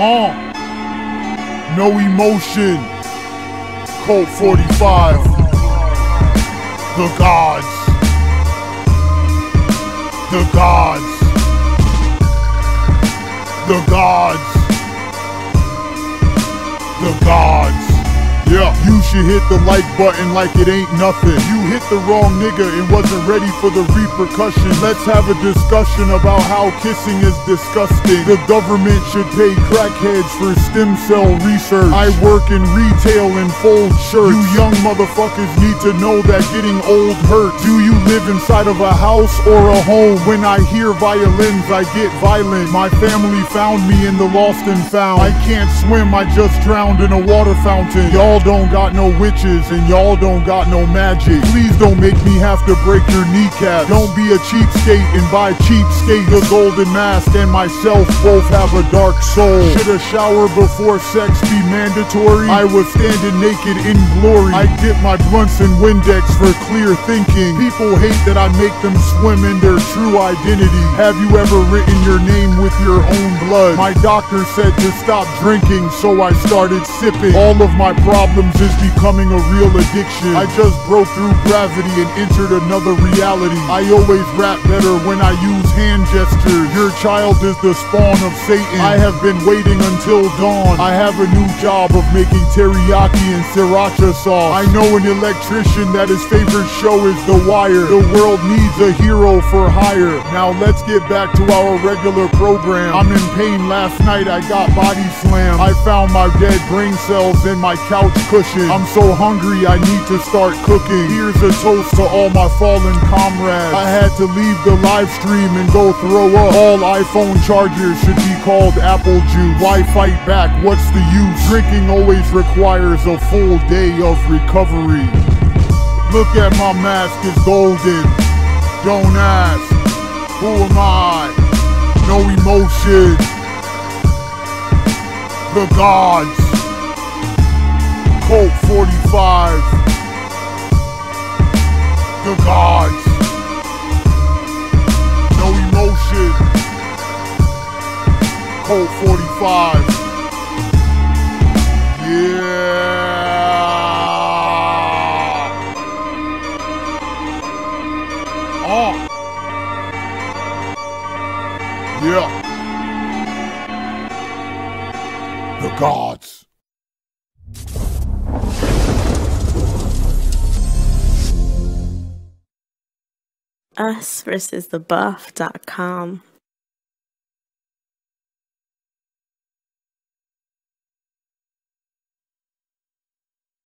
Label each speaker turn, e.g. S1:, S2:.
S1: Uh, no emotion. Cult 45. The Godz. The Godz. The Godz. The Godz. Yeah, should hit the like button like it ain't nothing. You hit the wrong nigga and wasn't ready for the repercussion. Let's have a discussion about how kissing is disgusting. The government should pay crackheads for stem cell research. I work in retail and fold shirts. You young motherfuckers need to know that getting old hurts. Do you live inside of a house or a home? When I hear violins, I get violent. My family found me in the lost and found. I can't swim, I just drowned in a water fountain. Y'all don't got no witches and y'all don't got no magic. Please don't make me have to break your kneecap. Don't be a cheapskate and buy cheapskate. The golden mask and myself both have a dark soul. Should a shower before sex be mandatory? I was standing naked in glory. I dip my blunts in Windex for clear thinking. People hate that I make them swim in their true identity. Have you ever written your name with your own blood? My doctor said to stop drinking, so I started sipping. All of my problems problems is becoming a real addiction. I just broke through gravity and entered another reality. I always rap better when I use hand gestures. Your child is the spawn of Satan. I have been waiting until dawn. I have a new job of making teriyaki and sriracha sauce. I know an electrician that his favorite show is The Wire. The world needs a hero for hire. Now let's get back to our regular program. I'm in pain. Last night I got body slammed. I found my dead brain cells in my couch cushion. I'm so hungry, I need to start cooking. Here's a toast to all my fallen comrades. I had to leave the live stream and go throw up. All iPhone chargers should be called apple juice. Why fight back? What's the use? Drinking always requires a full day of recovery. Look at my mask, it's golden. Don't ask, who am I? No emotion. The Godz. 45. The Godz. No emotion. Cult 45. Yeah. Oh. Yeah. The Godz.
S2: Us versus the buff.com